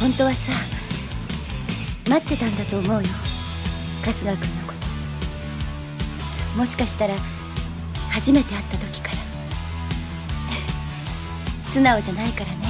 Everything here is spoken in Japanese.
本当はさ待ってたんだと思うよ。春日君のこと。もしかしたら初めて会った時から。素直じゃないからね。